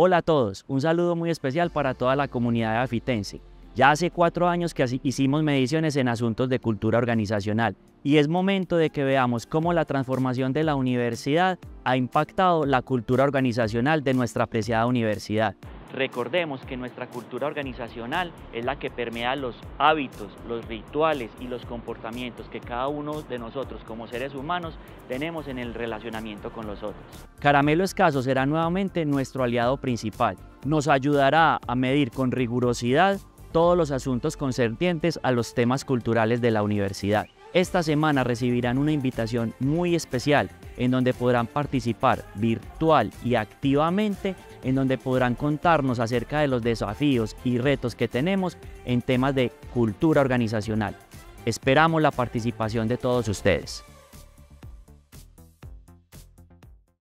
Hola a todos, un saludo muy especial para toda la comunidad afitense. Ya hace cuatro años que hicimos mediciones en asuntos de cultura organizacional y es momento de que veamos cómo la transformación de la universidad ha impactado la cultura organizacional de nuestra apreciada universidad. Recordemos que nuestra cultura organizacional es la que permea los hábitos, los rituales y los comportamientos que cada uno de nosotros como seres humanos tenemos en el relacionamiento con los otros. Caramelo Escaso será nuevamente nuestro aliado principal. Nos ayudará a medir con rigurosidad todos los asuntos concernientes a los temas culturales de la universidad. Esta semana recibirán una invitación muy especial en donde podrán participar virtual y activamente, en donde podrán contarnos acerca de los desafíos y retos que tenemos en temas de cultura organizacional. Esperamos la participación de todos ustedes.